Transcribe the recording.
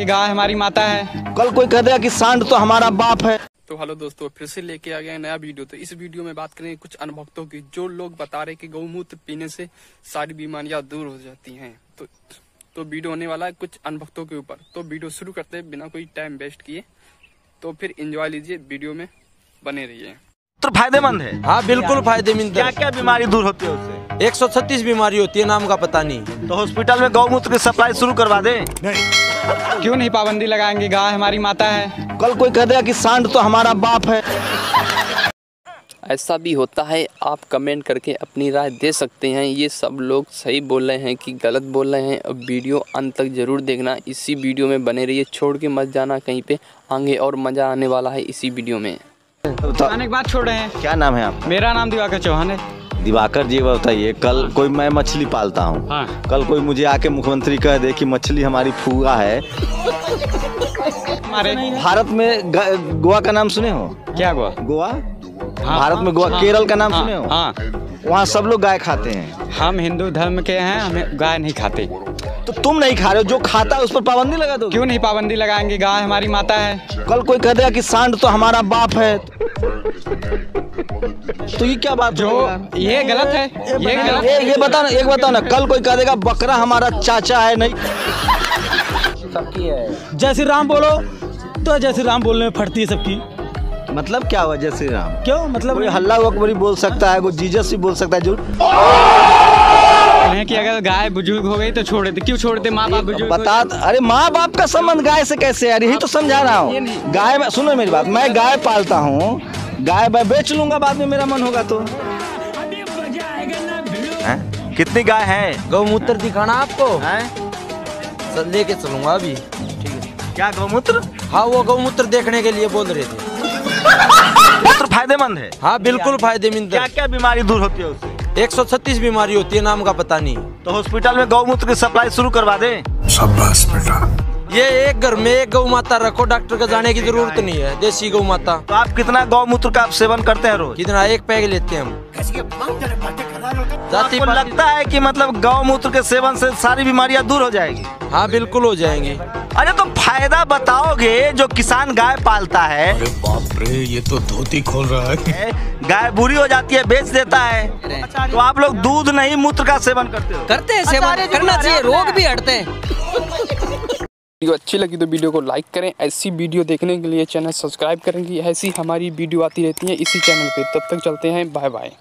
ये गाय हमारी माता है। कल कोई कह देगा कि सांड तो हमारा बाप है। तो हेलो दोस्तों फिर से लेके आ गया नया वीडियो। तो इस वीडियो में बात करेंगे कुछ अनुभक्तों की। जो लोग बता रहे कि गौमूत्र पीने से सारी बीमारियाँ दूर हो जाती हैं। तो तो वीडियो होने वाला है कुछ अनुभक्तों के ऊपर। तो वीडियो शुरू करते हैं बिना कोई टाइम वेस्ट किए। तो फिर एंजॉय लीजिए वीडियो में बने रहिए। तो फ़ायदेमंद है। हाँ बिल्कुल फ़ायदेमंद क्या क्या बीमारी दूर होती है उससे एक सौ छत्तीस बीमारी होती है नाम का पता नहीं। तो हॉस्पिटल में गौमूत्र की सप्लाई शुरू करवा दें? क्यों नहीं पाबंदी लगाएँगे? गाय हमारी माता है। कल कोई कह देगा कि सांड तो हमारा बाप है। ऐसा भी होता है आप कमेंट करके अपनी राय दे सकते हैं। ये सब लोग सही बोल रहे हैं कि गलत बोल रहे हैं। अब वीडियो अंत तक ज़रूर देखना। इसी वीडियो में बने रहिए। छोड़ के मत जाना कहीं पे। आगे और मज़ा आने वाला है इसी वीडियो में। तो आने की बात छोड़ रहे हैं। क्या नाम है आपका? मेरा नाम दिवाकर चौहान है। दिवाकर जी बताइए कल कोई मैं मछली पालता हूँ। हाँ। कल कोई मुझे आके मुख्यमंत्री कह दे कि मछली हमारी फूगा है। हमारे भारत में गोवा का नाम सुने हो? क्या हुआ गोवा? हाँ, भारत में गोवा हाँ, केरल का नाम हाँ, सुने हो? हाँ। वहाँ सब लोग गाय खाते हैं। हम हिंदू धर्म के हैं हमें गाय नहीं खाते। तो तुम नहीं खा रहे हो? जो खाता है उस पर पाबंदी लगा दो क्यों नहीं पाबंदी लगाएँगे? गाय हमारी माता है। कल कोई कह देगा कि सांड तो हमारा बाप है। तो ये क्या बात जो हो? ये गलत है ये गलत ये ये बता ना एक बता ना कल कोई कह देगा बकरा हमारा चाचा है नहीं? सबकी है। जय श्री राम बोलो तो जय श्री राम बोलने में फटती है सबकी। मतलब क्या हुआ जय श्री राम? क्यों? मतलब कोई हल्ला अकबरी बोल सकता है कोई जीजस भी बोल सकता है जो है कि अगर गाय बुज़ुर्ग हो गई तो छोड़ देते क्यों छोड़ देते? माँ बाप बुज़ुर्ग बता अरे माँ बाप का संबंध गाय से कैसे है? यार यही तो समझा रहा हूँ। गाय सुनो मेरी बात मैं गाय पालता हूँ गाय मैं बेच लूँगा बाद में मेरा मन होगा तो। हैं? कितनी गाय है? गौमूत्र दिखाना आपको। हैं? सर, लेके चलूँगा अभी। ठीक है। क्या गौमूत्र? हाँ वो गौमूत्र देखने के लिए बोल रहे थे। मूत्र फ़ायदेमंद है? हाँ बिल्कुल फ़ायदेमंद क्या क्या बीमारी दूर होती है उससे? एक सौ छत्तीस बीमारी होती है नाम का पता नहीं। तो हॉस्पिटल में गौमूत्र की सप्लाई शुरू करवा दें। ये एक घर में एक गौ माता रखो डॉक्टर का जाने की ज़रूरत नहीं है देसी गौ माता। तो आप कितना गौमूत्र का आप सेवन करते हैं रोज? कितना? एक पैक लेते हैं हम। जाति आपको पाति- लगता है कि मतलब गौमूत्र के सेवन से सारी बीमारियाँ दूर हो जाएगी? हाँ बिल्कुल हो जाएँगी। अरे तो फ़ायदा बताओगे जो किसान गाय पालता है। अरे बाप रे ये तो धोती खोल रहा है। गाय बुरी हो जाती है बेच देता है। तो आप लोग दूध नहीं मूत्र का सेवन करते हो? करते हैं सेवन करना चाहिए रोग भी हटते हैं। वीडियो अच्छी लगी तो वीडियो को लाइक करें। ऐसी वीडियो देखने के लिए चैनल सब्सक्राइब करें कि ऐसी हमारी वीडियो आती रहती है इसी चैनल पे। तब तक चलते हैं। Bye bye